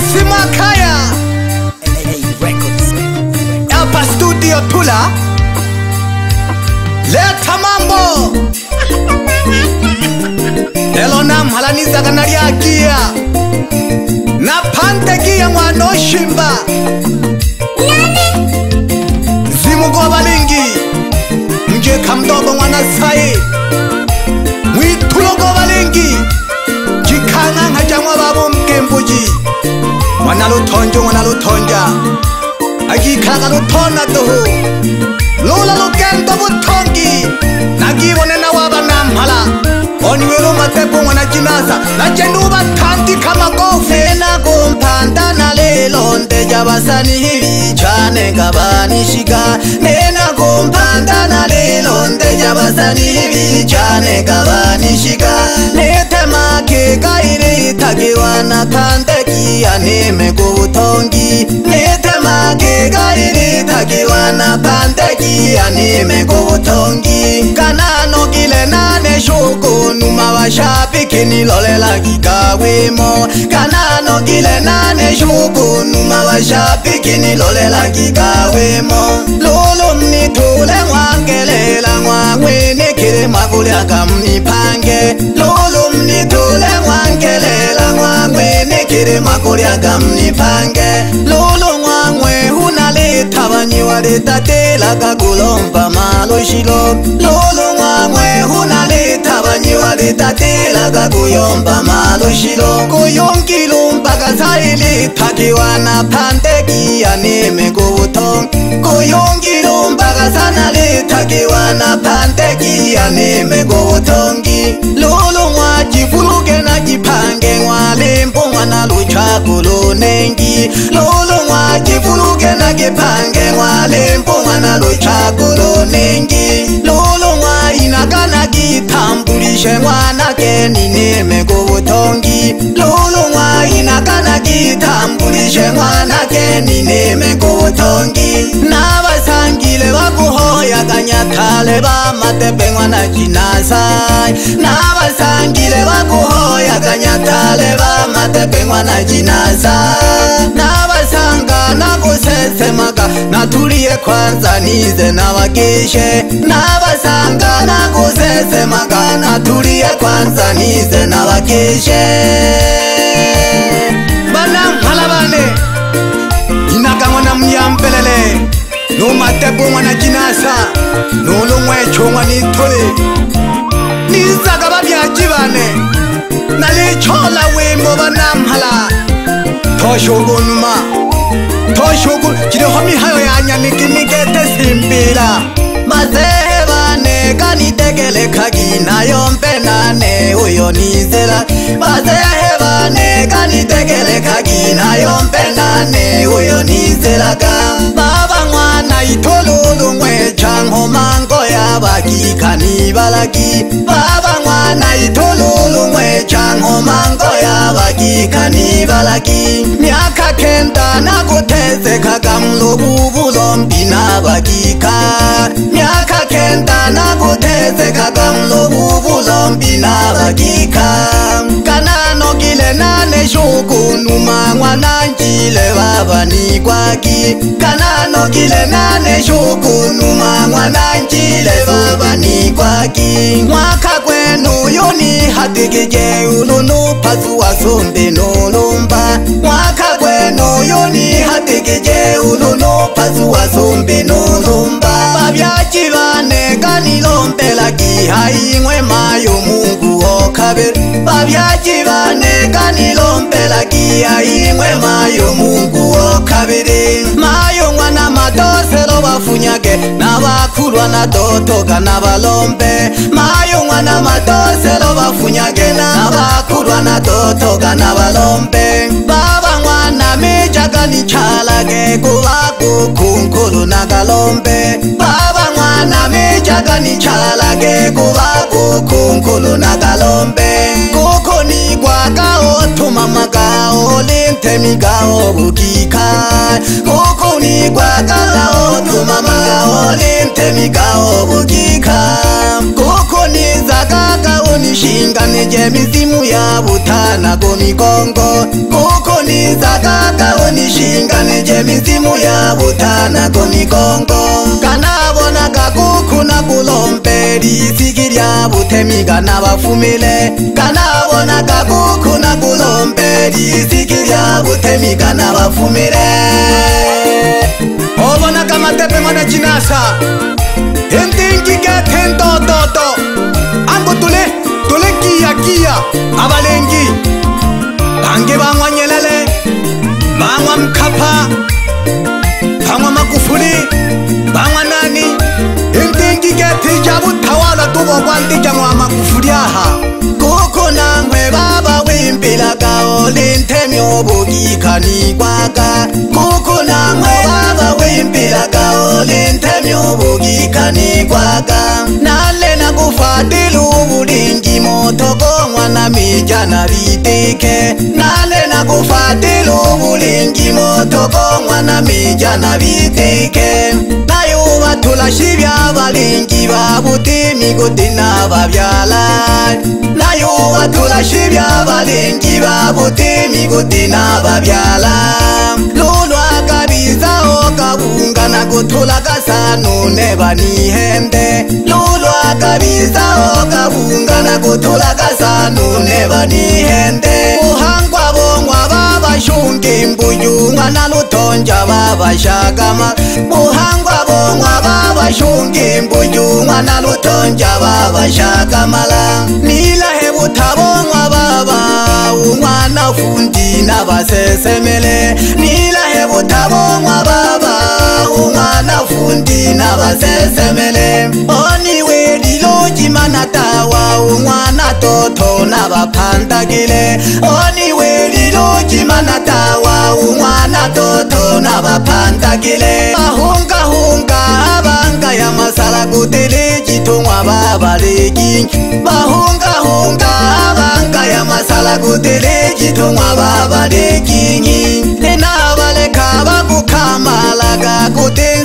Nancy Makaya hapa studio Tula, leta mambo elonam halanizaga nalyagiya napantegiya mwana oshimba zimugoba lingi mjeka mdogo mwana sai mwitulogoba lingi jikang'ang'a jamwa babo thonjo ngwana lo thonja a ke ikhalaka lo thona toho lola lokento bothonki na ke bone na wa banamphala oniwe lo matsepo ngwana jinasa la jendo ba thanti kha makofe nako mphanta na lelo nte ja basani hilitshwane ka banishika nenako mphanta na lelo nte ja basani hilitshwane ka banishika ne kegairitagiwana tandeki anemego butongi netema kegairitagiwana tandeki anemego butongi kananogile nane shuku numa washabiki nilolela kikawimo kananogile nane shuku numa washabiki nilolela kikawimo lulu mnitule mwangelela mwakwini kiri mwakulyaka mnipange lulu kelela ng'wangwe mekile makulyaga mnipange lulu ng'wangwe unaleta banyiwa litatelaga gulomba malushilo lulu ng'wangwe unaleta banyiwa litatelaga guyomba malushilo kuyunkilumbaga zaileta kiwana pandegiya nimeguto kuyungilumbaga zanaleta kiwana pandegiya nimeguutongi lulu ng'wajivuluge ipange ngwalempongwana lutshwago lonengi lolo ngwakivuluke nakipange ngwalempongwana lutshwago lonengi lolo ngwayinakanakitambulishe ngwanake ninemekobutongi lolo ngwayinakanaki va matembe n'wana cinasai na vasangile va ku hoya ka nyatale va matembe n'wana cinasa na vasanga na ku sesemaka na thuliye kwanza nize na vakixe na vasanga na ku sesemaka na thuliye kwanza nize na vakixe vana mhalavane hinakan'wana muyampelele no matebo ngwana kinasa nolo ngwetho ngwana ithole nizaka babyatibane nalitshola wembo banamhala thoshokonuma thoshoku kiliho mihayo yanyanikimikete simbila mazebane kanitekele khakinayo mpenane uyo nizela mazehebane kanitekele khakinayo mpenane uyo nizelaka baba ngwana maitololo ngwetšhango manko ya baki kanibalaki babangwa naitololo ngwetšhango manko ya baki kanibalaki myaka kenta nakotetseka ka mlobubulombina bakika myaka kenta nakotetseka ka mlobubulombina bakika kana lokile nane xukunuma n'wana ncile vavani kwaki kana lokile nane xukunuma n'wana ncile vavani kwaki n'wakha kwenu yoni hatikike ununu phasu wa sombe nonomba n'wakha kwenu yoni hatikike ununu phasu wa sombe nonomba vavyaci vane kanilompela kihayin'we mayomu kuvavela vavyaji vanekanilo mpela kiya imwe mayo mungu okavili mayo mwana matoselo vafunyake na vakhulwa na totoka na valombe mayo mwana matoselo vafunyake na vakhulwa na totoka na valombe Baba nami jaka ni chala ke kuva kukhu nkulu na kalombe bava n'wana mi jaka ni chala ke kuva kukhu nkulu na kalombe kukhu ni kwakao thuma makao linthe mikao kukikha kukhu ni kwakao thuma makao linthe mikao kukikha kukhu ni zaka koni shinga nije mizimu ya butana ko mikongo kuko nizakaka oni shinga nije mizimu ya butana ko mikongo kanabonaka kuku na kulompe lisiki lya butemiga na bafumile kanabonaka kuku na kulompe lisiki lya butemiga na bafumile obonaka matepe mwana chinasa intinkike tento toto vange va n'wanyelele va n'wa mukhapha va n'wa makufuli va n'wanani i ntingiketi bya vuthawala tuvokwa ntidya n'wa makufuliaha kukhona n'we va va wimpila ka olintheni yo vokikhani kwaka kukhona n'we va va wimpila ka olintheni yo vokikhani kwaka nale motoko ngwana meja na biteke nale nakufatela obulingi motoko ngwana meja na biteke nayo batula shibya balingi babute migotena babyala nayo batula shibya balingi babute migotena babyala lulwakabizaokabunga nakutula kasanune banihende lulwakabiz kutulakazanu nevanihende uhangwa vongwa vavashungi mbuyunga na lutonja vavashakama uhangwa vongwa vavashungi mbuyunga na lutonja vavashakamala nilahe vutha vongwa vava un'wana fundi na vasesemele nilahe vutha vongwa vava un'wana fundi na vasesemele oniwe lilojimana wa umwana toto nabapandagile oniwe lilokimana tawa umwana toto nabapandagile bahungahunga abanga ya masala gutili gitumwa babaliginyu bahungahunga abanga ya masala gutili gitumwa babaliginyu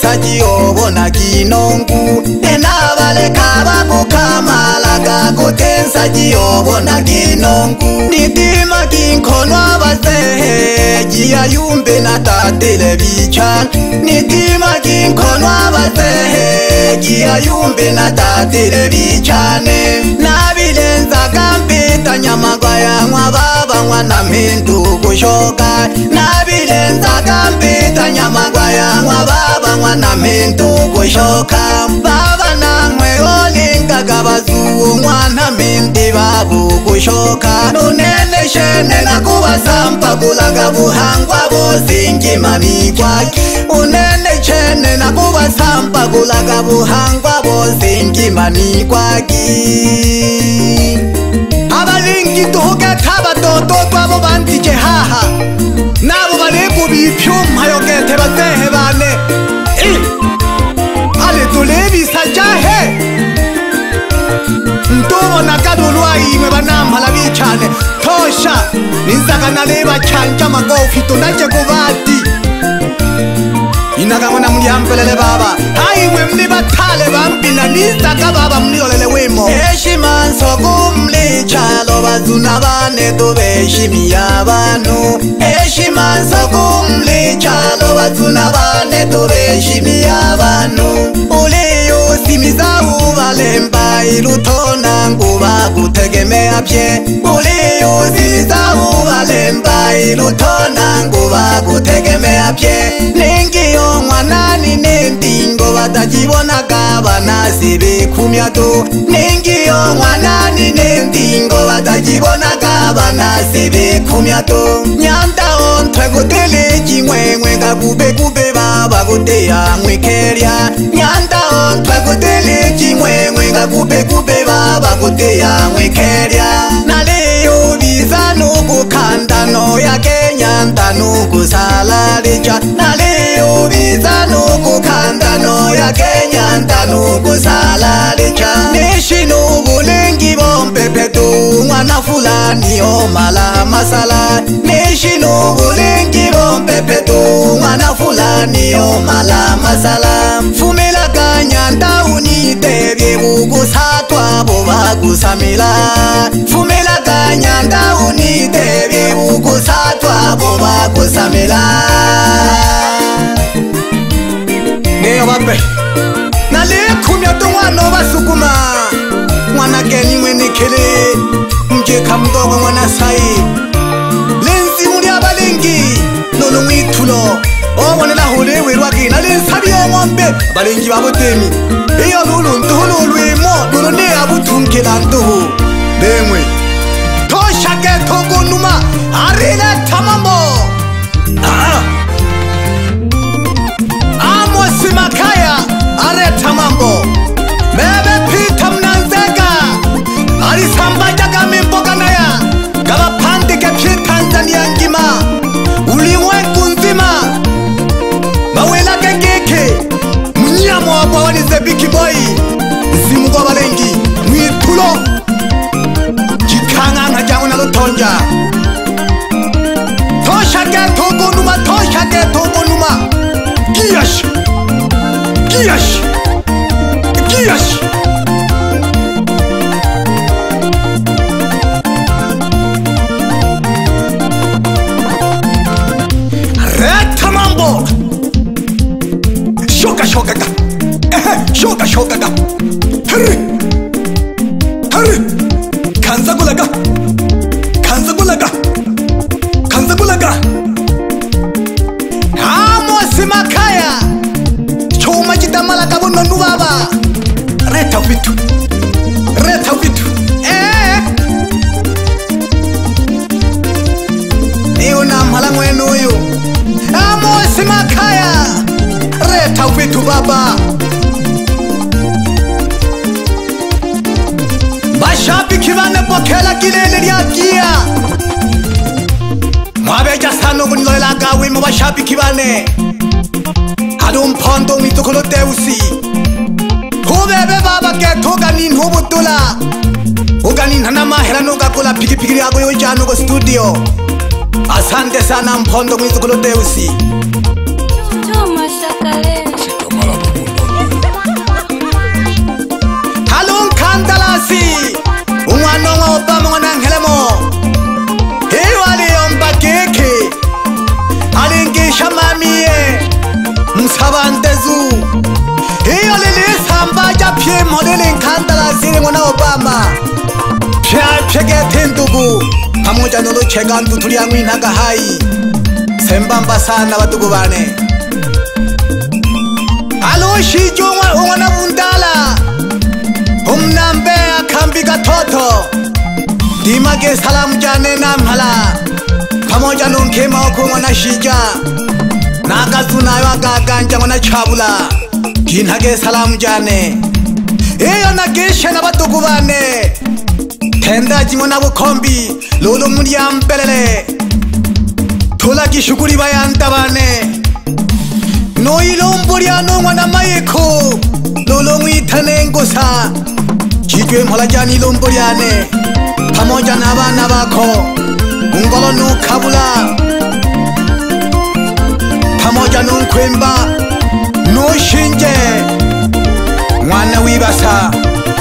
musaji obona kinongu enabaleka bakukamalaga kote nsaji obona kinongu nitima kinkono abasehe jiyayumbe na tatelebichan nitima kinkono abasehe jiyayumbe na tatelebichane nabilen ta nyama kwa ya nwa baba nwa na mintu kushoka na bile nza kambi ta nyama kwa ya nwa baba nwa na mintu kushoka baba na mwe oni kaka bazu nwa na mindi babu kushoka nunene shene na kuwa sampa kulanga buhangwa bozingi mami kwaki unene chene na kuwa sampa kulanga buhangwa bozingi mami kwaki onakali olwa yimwe vanamhala vichane thoxa ni nzaka na leyi vachantxa makofi tona jekuvati hinaka n'wina muni yampelele vava hayi n'we mni vathale vambina ni nzaka vava mni yolele wimo eximansoko mlichalo vadzuna vanetove ximiya vanhu eximanso chalo vatuna vane toveshimi ya vanhu uleyo simizau valemba ilutona nguva kutegemea pye uleyo simizau valemba ilutona nguva kutegemea pye ne yo mwanani nempingo vatachivonaka vanazeve kumyato nengiyo mwanani nempingo vatachivonaka vanazeve kumyato nyandao ntwakotele cimwemwe kakubekube vavakoteya mwikerya nyandao ntwakotele cimwemwe kakubekube vavakoteya mwikerya naleyo vizanukukandano yake nyanda nukusala licha naliyubiza nukukanda noyake nyanda nukusala licha nishinubulingi bompepetu mwana fulani omala masala nishinubulingi bompepetu mwana fulani omala masala fumilaka nyanda unitebye bukusatwa bobakusamila fumilaka wano vasukuma mwanakeni mwenikhele mjekha mtoko mwanasayi le nsimu lya balingi nolo mwithulo ovonela hule wirwakina linsabye ng'ombe balingi va vutemi iyo lulu ntuhulu lwimo lulu ni ya vuthunkhela ntuhu bemwe thoxake thokonuma arile tshamambo mwenuyu amosi makhaya retha kwithu baba bashabiki vanebokhela kileli lyakiya mwaveja sana kunilolelaka wimo bashabiki vane alumphondo mwitukulo teusi kuveve vava ketho kanini wovutula ukanini anamahela nokakula phikiphikili yako yojanoko studio asante sana mphondo kwizukulo teusi khalunkhantalasi un'wanongo obama ngonanghelemo hiwaliyombakikhi alinkixa mamiye msavantezu hiyo lilisamba ca phimo lilinkhantalasi ringona obama phyaphyeketi ntuku Namuja pamoja nolocheka ntu tuli amwi nhaga hai sembamba sana vatuku Alo shi umwe umwe na vundala umnambe akhambi kathoto ndima ke salamjane namhala pamoja nonkhema wakho ng'wana shija nakatsunayo akakanja ng'wana salam jane ke salamjane iyo nakishena vatuku vane henraji munabukhombi lolo muliyampelele thola kishukuli bayantabane noyilombolyano ngwana mayekho lolo mwithane ngosa jitwe mhola jani ilombolyane phamoja nabana bakho ungolo nukhabula phamoja nunkhwemba nushinje ngwana wibasa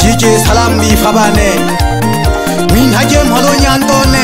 jije salamu bifabane aje mholo nyantone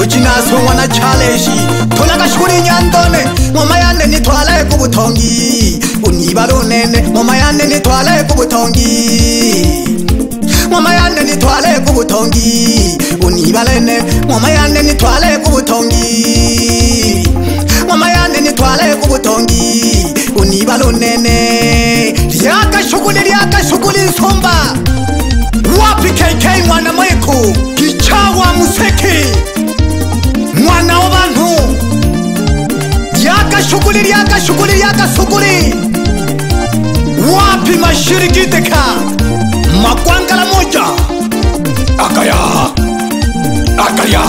uchinaso wana chaleshi thola ka shuri nyantone mama yane ni thwala ku buthongi uni balonene mama yane ni thwala ku buthongi mama yane ni thwala ku buthongi uni balene mama yane ni thwala ku buthongi mama yane ni thwala ku buthongi uni balonene liyaka shukuli liyaka shukuli nsumba wapi kk mwana mwiku museki mwana w'abantu yakashuguri ryakashuguri ryagasuguri wapima shirigiteka magwangara mujya akaya akaya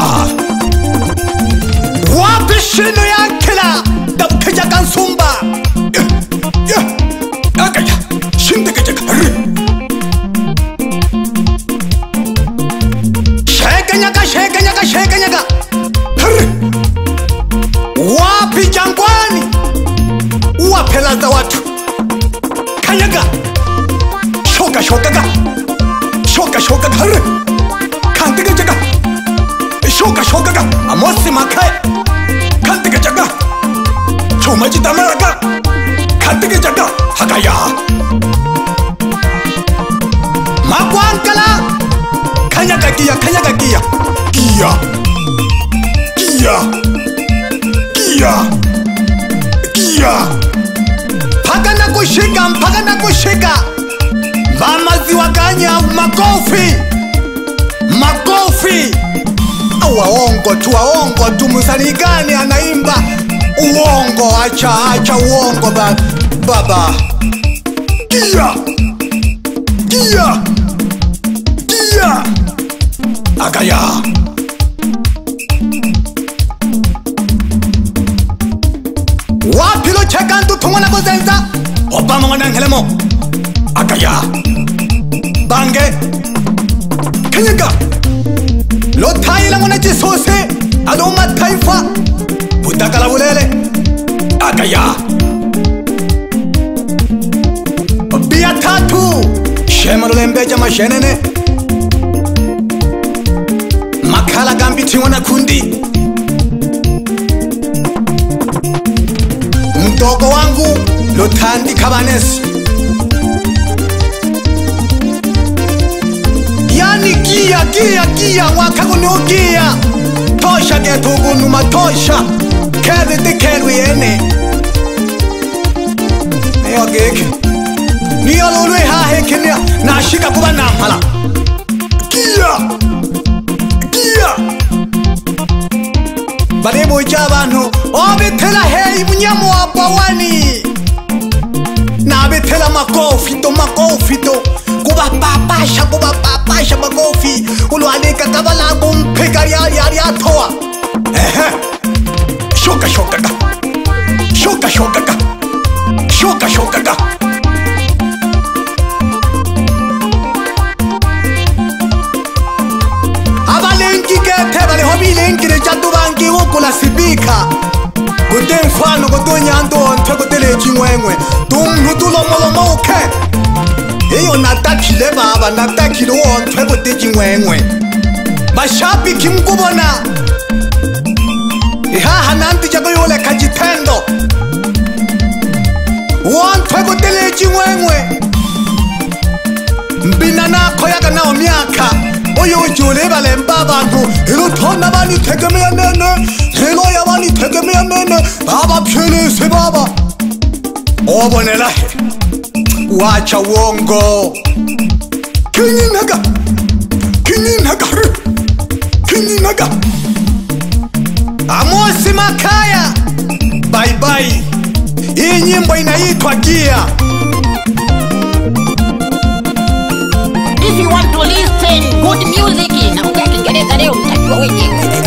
wapishino yakira ndabukejaga nsumba nyaka sheke nyaka sheke nyaka wapi jangwani uwaphelaza wathu khanyaka shoka shoka ka shoka shoka ka hr khantike jaka shoka shoka ka amosi makhe khantike jaka choma chitamara ka khantike jaka hakaya kushika mpaka na kushika vamaziwaganya makofi makofi waongo tu waongo tu msanii gani anaimba uongo acha acha uongo ba, baba kia kia kia agaya waphilo cheka ntuthungwa nakuzenza opa mongo nang helemo akaya bange kenyaka lo thai la mona chisose alo ma taifa buta kala bulele akaya obia tatu shema lo lembe jama shenene makala gambi tingwana kundi mtoko wangu lothandi khabanesi yani kiya kiya kiya wakha kunokiya thosha kethukunuma thosha khebe tikhelwi yene eyogekhe niyolulwe hahe khenia nashika kuba namhala kiya kiya balebotya abantu obethela heyi munyamo wabawani Na to to kuba nabethela makofito makofito kubapapasha kubapapasha makofi ya ya kumpheka lyalyalyathova eh shoka shoka ka shoka shoka ka shoka shoka ka ke shokaka abalenki kethe balehobile nkire jaduvangivukula sibika kutemfano kutonyantontho kutelekinwenwe tumnhutulomolomo ukhe iyo natakhile baba natakhile wontho kutekinwenwe bashapi khimkubona ihaha nanti jakuyoleka jithendo wontho kutelekinwenwe mbina nakho yaka nawo miakha mbuyo ujuliba le mpa bantu iluthona banithekemiyanene niloya banithekemiyanene babaphilisi baba obonelahe wacha wongo kinyinaka kinyinaka ri kinyinaka amosi makaya baibai hii nyimbo inaitwa gia If you want to leave good music na mtu ya Kiingereza leo mtakiwa wenyewe.